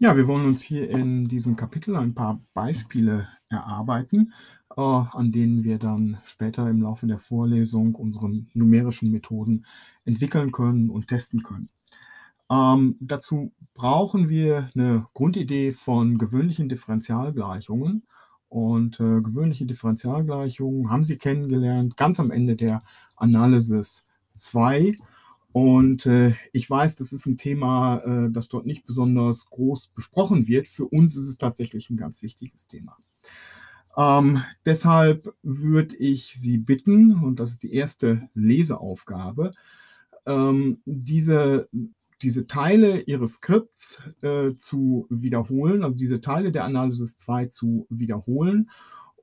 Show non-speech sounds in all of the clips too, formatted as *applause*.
Ja, wir wollen uns hier in diesem Kapitel ein paar Beispiele erarbeiten, äh, an denen wir dann später im Laufe der Vorlesung unsere numerischen Methoden entwickeln können und testen können. Ähm, dazu brauchen wir eine Grundidee von gewöhnlichen Differentialgleichungen. Und äh, gewöhnliche Differentialgleichungen haben Sie kennengelernt ganz am Ende der Analysis 2. Und äh, ich weiß, das ist ein Thema, äh, das dort nicht besonders groß besprochen wird. Für uns ist es tatsächlich ein ganz wichtiges Thema. Ähm, deshalb würde ich Sie bitten, und das ist die erste Leseaufgabe, ähm, diese, diese Teile Ihres Skripts äh, zu wiederholen, also diese Teile der Analysis 2 zu wiederholen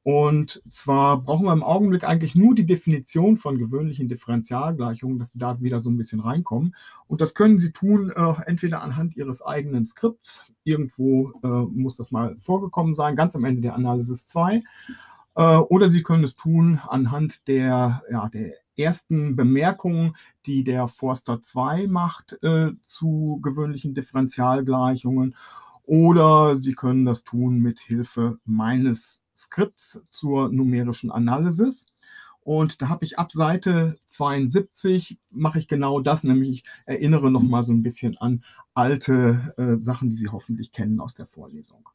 und zwar brauchen wir im Augenblick eigentlich nur die Definition von gewöhnlichen Differentialgleichungen, dass Sie da wieder so ein bisschen reinkommen. Und das können Sie tun, äh, entweder anhand Ihres eigenen Skripts, irgendwo äh, muss das mal vorgekommen sein, ganz am Ende der Analysis 2, äh, oder Sie können es tun anhand der, ja, der ersten Bemerkungen, die der Forster 2 macht äh, zu gewöhnlichen Differentialgleichungen. Oder Sie können das tun mit Hilfe meines Skripts zur numerischen Analysis. Und da habe ich ab Seite 72 mache ich genau das, nämlich ich erinnere noch mal so ein bisschen an alte äh, Sachen, die Sie hoffentlich kennen aus der Vorlesung.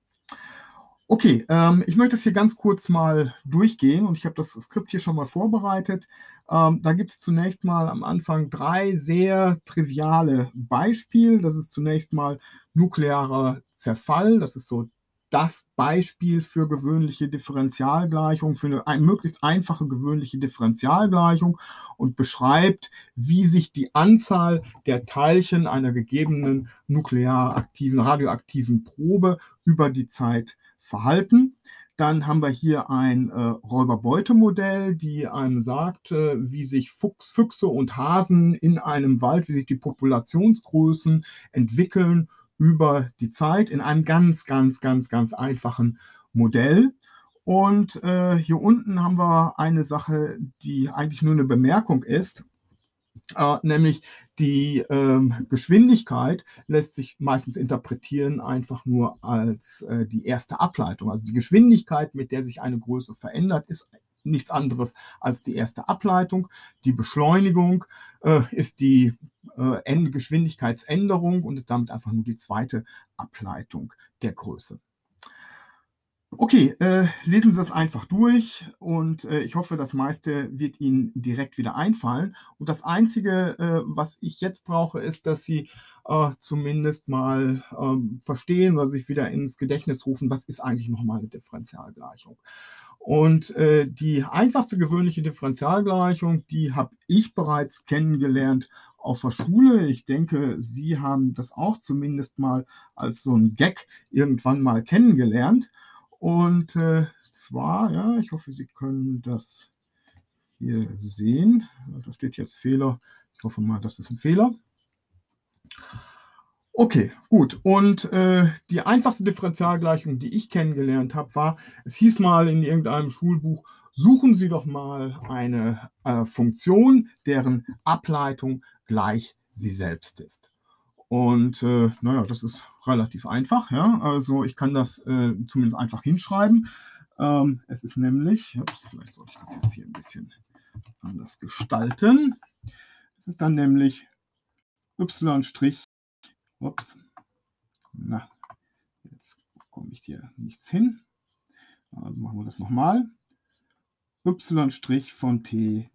Okay, ähm, ich möchte das hier ganz kurz mal durchgehen und ich habe das Skript hier schon mal vorbereitet. Ähm, da gibt es zunächst mal am Anfang drei sehr triviale Beispiele. Das ist zunächst mal nuklearer Zerfall. Das ist so das Beispiel für gewöhnliche Differentialgleichung, für eine, möglichst einfache gewöhnliche Differentialgleichung und beschreibt, wie sich die Anzahl der Teilchen einer gegebenen nuklear aktiven, radioaktiven Probe über die Zeit verhalten. Dann haben wir hier ein äh, Räuberbeutemodell, die einem sagt, äh, wie sich Fuchs, Füchse und Hasen in einem Wald, wie sich die Populationsgrößen entwickeln über die Zeit in einem ganz, ganz, ganz, ganz einfachen Modell. Und äh, hier unten haben wir eine Sache, die eigentlich nur eine Bemerkung ist, äh, nämlich die äh, Geschwindigkeit lässt sich meistens interpretieren einfach nur als äh, die erste Ableitung. Also die Geschwindigkeit, mit der sich eine Größe verändert, ist nichts anderes als die erste Ableitung. Die Beschleunigung äh, ist die äh, Geschwindigkeitsänderung und ist damit einfach nur die zweite Ableitung der Größe. Okay, äh, lesen Sie das einfach durch und äh, ich hoffe, das meiste wird Ihnen direkt wieder einfallen. Und das Einzige, äh, was ich jetzt brauche, ist, dass Sie äh, zumindest mal ähm, verstehen oder sich wieder ins Gedächtnis rufen, was ist eigentlich nochmal eine Differentialgleichung. Und äh, die einfachste gewöhnliche Differentialgleichung, die habe ich bereits kennengelernt auf der Schule. Ich denke, Sie haben das auch zumindest mal als so ein Gag irgendwann mal kennengelernt. Und äh, zwar, ja, ich hoffe, Sie können das hier sehen. Da steht jetzt Fehler. Ich hoffe mal, das ist ein Fehler. Okay, gut. Und äh, die einfachste Differentialgleichung, die ich kennengelernt habe, war, es hieß mal in irgendeinem Schulbuch, suchen Sie doch mal eine äh, Funktion, deren Ableitung gleich sie selbst ist. Und äh, naja, das ist relativ einfach. Ja? Also ich kann das äh, zumindest einfach hinschreiben. Ähm, es ist nämlich, ups, vielleicht sollte ich das jetzt hier ein bisschen anders gestalten. Es ist dann nämlich y' Ups. Na, jetzt komme ich hier nichts hin. Also machen wir das nochmal. y' von t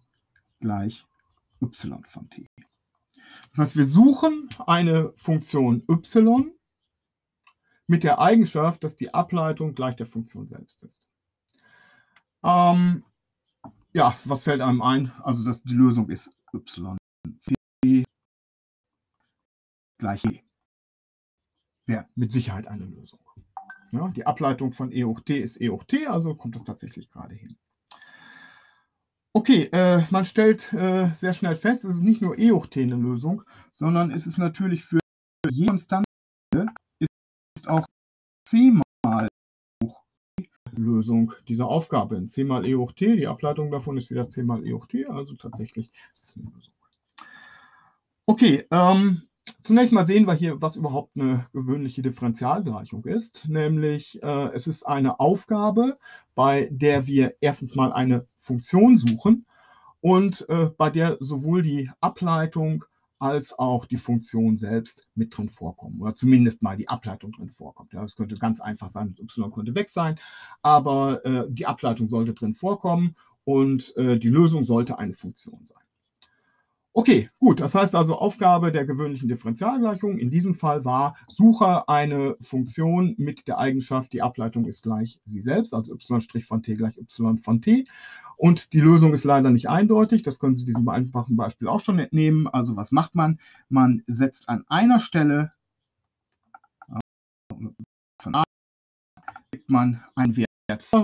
gleich y von t. Das heißt, wir suchen eine Funktion y mit der Eigenschaft, dass die Ableitung gleich der Funktion selbst ist. Ähm, ja, was fällt einem ein? Also, dass die Lösung ist y gleich e wäre mit Sicherheit eine Lösung. Ja, die Ableitung von E hoch t ist E hoch t, also kommt das tatsächlich gerade hin. Okay, äh, man stellt äh, sehr schnell fest, es ist nicht nur E eine Lösung, sondern es ist natürlich für jede Konstante ist auch c mal hoch t Lösung dieser Aufgabe. c mal E hoch t, die Ableitung davon ist wieder c mal E hoch t, also tatsächlich ist es eine Lösung. Okay, ähm, Zunächst mal sehen wir hier, was überhaupt eine gewöhnliche Differentialgleichung ist, nämlich äh, es ist eine Aufgabe, bei der wir erstens mal eine Funktion suchen und äh, bei der sowohl die Ableitung als auch die Funktion selbst mit drin vorkommen oder zumindest mal die Ableitung drin vorkommt. Ja, das könnte ganz einfach sein, y könnte weg sein, aber äh, die Ableitung sollte drin vorkommen und äh, die Lösung sollte eine Funktion sein. Okay, gut. Das heißt also, Aufgabe der gewöhnlichen Differentialgleichung in diesem Fall war, suche eine Funktion mit der Eigenschaft, die Ableitung ist gleich sie selbst, also y' von t gleich y von t. Und die Lösung ist leider nicht eindeutig. Das können Sie diesem einfachen Beispiel auch schon entnehmen. Also was macht man? Man setzt an einer Stelle von a, gibt man einen Wert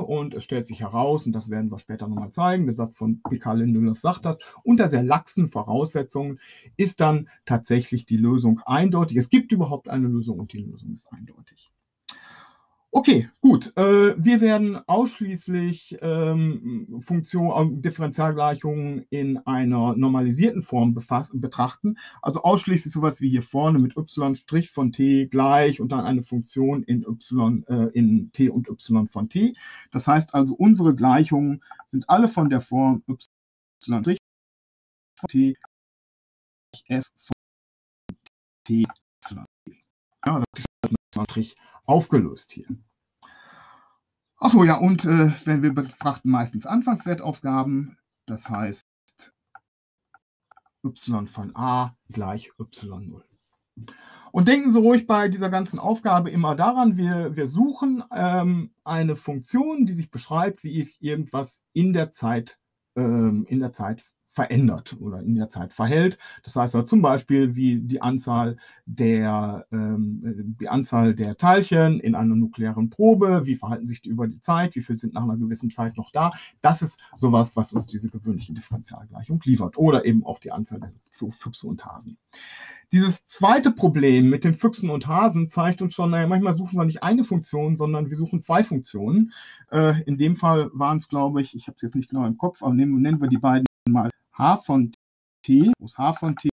und es stellt sich heraus, und das werden wir später nochmal zeigen, der Satz von P.K. Lindelof sagt das, unter sehr laxen Voraussetzungen ist dann tatsächlich die Lösung eindeutig. Es gibt überhaupt eine Lösung und die Lösung ist eindeutig. Okay, gut. Äh, wir werden ausschließlich ähm, Funktion, äh, Differentialgleichungen in einer normalisierten Form betrachten. Also ausschließlich sowas wie hier vorne mit y' von t gleich und dann eine Funktion in y äh, in t und y von t. Das heißt also, unsere Gleichungen sind alle von der Form y' von t f von t y. Ja, das ist aufgelöst hier. Achso, ja, und äh, wenn wir betrachten meistens Anfangswertaufgaben, das heißt y von a gleich y0. Und denken Sie ruhig bei dieser ganzen Aufgabe immer daran, wir, wir suchen ähm, eine Funktion, die sich beschreibt, wie ich irgendwas in der Zeit, ähm, in der Zeit verändert oder in der Zeit verhält. Das heißt also zum Beispiel, wie die Anzahl der, ähm, die Anzahl der Teilchen in einer nuklearen Probe, wie verhalten sich die über die Zeit, wie viel sind nach einer gewissen Zeit noch da. Das ist sowas, was uns diese gewöhnliche Differentialgleichung liefert. Oder eben auch die Anzahl der Füchse und Hasen. Dieses zweite Problem mit den Füchsen und Hasen zeigt uns schon, naja, manchmal suchen wir nicht eine Funktion, sondern wir suchen zwei Funktionen. Äh, in dem Fall waren es, glaube ich, ich habe es jetzt nicht genau im Kopf, aber nehmen, nennen wir die beiden mal h von t, groß h von t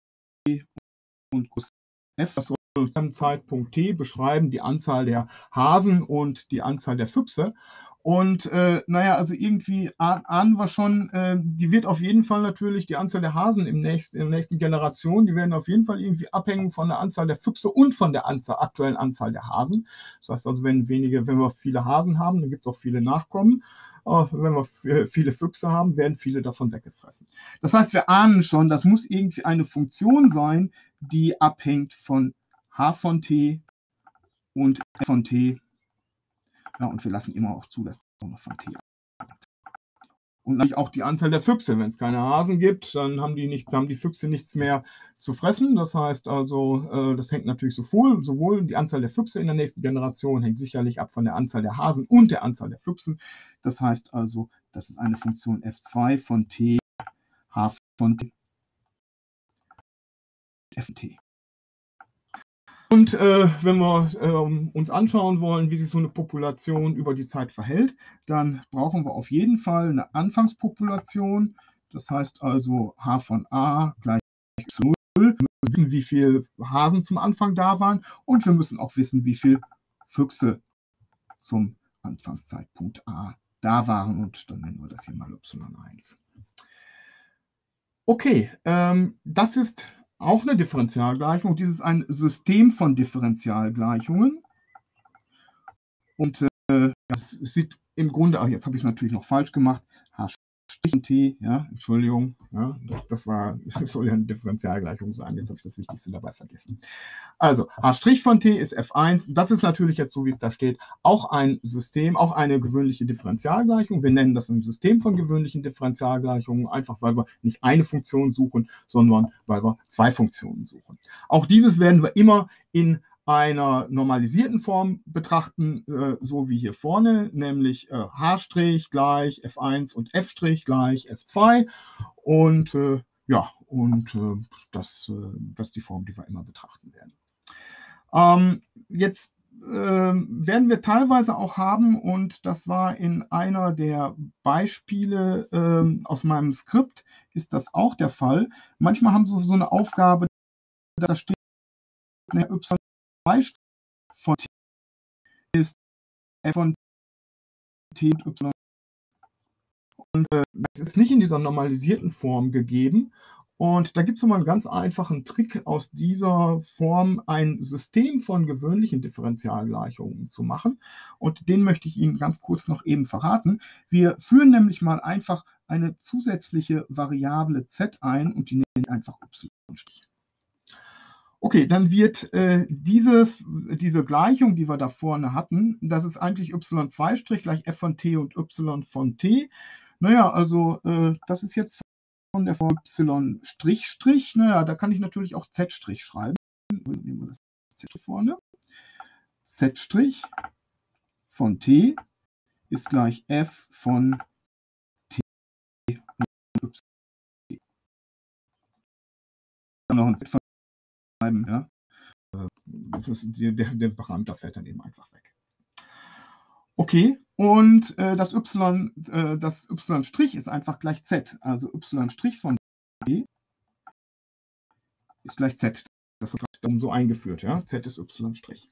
und groß f, das soll zum Zeitpunkt t beschreiben die Anzahl der Hasen und die Anzahl der Füchse. Und äh, naja, also irgendwie ahnen wir schon, äh, die wird auf jeden Fall natürlich die Anzahl der Hasen im nächsten, in der nächsten Generation, die werden auf jeden Fall irgendwie abhängen von der Anzahl der Füchse und von der Anzahl, aktuellen Anzahl der Hasen. Das heißt also, wenn wenige, wenn wir viele Hasen haben, dann gibt es auch viele Nachkommen. Oh, wenn wir viele Füchse haben, werden viele davon weggefressen. Das heißt, wir ahnen schon, das muss irgendwie eine Funktion sein, die abhängt von h von t und f von t. Ja, und wir lassen immer auch zu, dass das von t und natürlich auch die Anzahl der Füchse. Wenn es keine Hasen gibt, dann haben die, nicht, haben die Füchse nichts mehr zu fressen. Das heißt also, äh, das hängt natürlich sowohl, sowohl die Anzahl der Füchse in der nächsten Generation hängt sicherlich ab von der Anzahl der Hasen und der Anzahl der Füchse. Das heißt also, das ist eine Funktion f2 von t, h von t, f von t. Und äh, wenn wir äh, uns anschauen wollen, wie sich so eine Population über die Zeit verhält, dann brauchen wir auf jeden Fall eine Anfangspopulation. Das heißt also h von a gleich zu 0. Wir müssen wissen, wie viele Hasen zum Anfang da waren und wir müssen auch wissen, wie viele Füchse zum Anfangszeitpunkt a da waren. Und dann nennen wir das hier mal y1. Okay, ähm, das ist auch eine Differentialgleichung. Dies ist ein System von Differentialgleichungen. Und äh, das sieht im Grunde, ach, jetzt habe ich es natürlich noch falsch gemacht, H' und T, ja, Entschuldigung, ja, das, das, war, das *laughs* soll ja eine Differentialgleichung sein, jetzt habe ich das Wichtigste dabei vergessen. Also, H' von T ist F1, das ist natürlich jetzt so, wie es da steht, auch ein System, auch eine gewöhnliche Differentialgleichung. Wir nennen das ein System von gewöhnlichen Differentialgleichungen, einfach weil wir nicht eine Funktion suchen, sondern weil wir zwei Funktionen suchen. Auch dieses werden wir immer in einer normalisierten Form betrachten, äh, so wie hier vorne, nämlich äh, h' gleich f1 und f' gleich f2. Und äh, ja, und äh, das, äh, das ist die Form, die wir immer betrachten werden. Ähm, jetzt ähm, werden wir teilweise auch haben, und das war in einer der Beispiele ähm, aus meinem Skript, ist das auch der Fall. Manchmal haben Sie so eine Aufgabe, da steht y2 von t ist f von t und y. Und äh, das ist nicht in dieser normalisierten Form gegeben. Und da gibt es nochmal einen ganz einfachen Trick, aus dieser Form ein System von gewöhnlichen Differentialgleichungen zu machen. Und den möchte ich Ihnen ganz kurz noch eben verraten. Wir führen nämlich mal einfach eine zusätzliche Variable z ein und die nennen einfach y'. Okay, dann wird äh, dieses, diese Gleichung, die wir da vorne hatten, das ist eigentlich y2' gleich f von t und y von t. Naja, also äh, das ist jetzt von der Form y', naja, da kann ich natürlich auch z' schreiben. Nehmen wir das z vorne. z' von t ist gleich f von t und y. Dann noch ein schreiben, ja. Das, der, der Parameter fällt dann eben einfach weg. Okay, und äh, das y, äh, das y' ist einfach gleich z. Also y' von t ist gleich z. Das wird gerade so eingeführt, ja. z ist y'.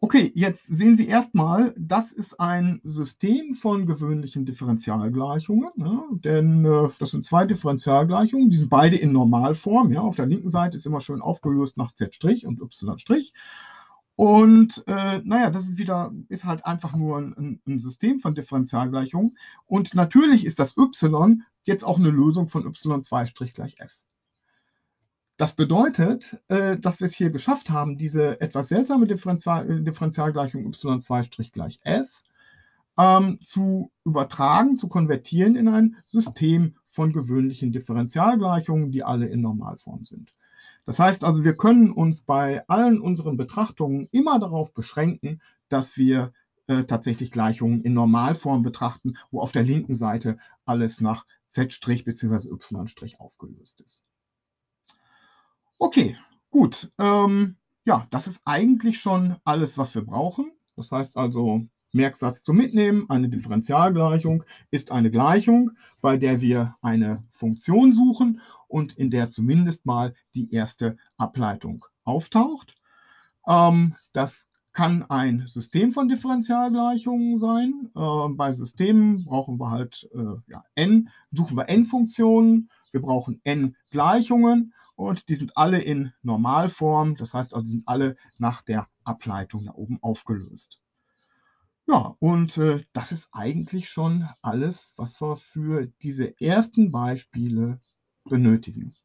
Okay, jetzt sehen Sie erstmal, das ist ein System von gewöhnlichen Differentialgleichungen, ne? denn äh, das sind zwei Differentialgleichungen, die sind beide in Normalform. Ja? Auf der linken Seite ist immer schön aufgelöst nach z' und y'. Und äh, naja, das ist wieder, ist halt einfach nur ein, ein, System von Differentialgleichungen. Und natürlich ist das y jetzt auch eine Lösung von y2' gleich f. Das bedeutet, äh, dass wir es hier geschafft haben, diese etwas seltsame Differential Differentialgleichung y2' gleich f ähm, zu übertragen, zu konvertieren in ein System von gewöhnlichen Differentialgleichungen, die alle in Normalform sind. Das heißt also, wir können uns bei allen unseren Betrachtungen immer darauf beschränken, dass wir äh, tatsächlich Gleichungen in Normalform betrachten, wo auf der linken Seite alles nach z' bzw. y' aufgelöst ist. Okay, gut. Ähm, ja, das ist eigentlich schon alles, was wir brauchen. Das heißt also, Merksatz zum Mitnehmen, eine Differentialgleichung ist eine Gleichung, bei der wir eine Funktion suchen und in der zumindest mal die erste Ableitung auftaucht. Ähm, das kann ein System von Differentialgleichungen sein. Äh, bei Systemen brauchen wir halt äh, ja, n, suchen wir n-Funktionen, wir brauchen n Gleichungen und die sind alle in Normalform, das heißt also sind alle nach der Ableitung da oben aufgelöst. Ja, und äh, das ist eigentlich schon alles, was wir für diese ersten Beispiele benötigen.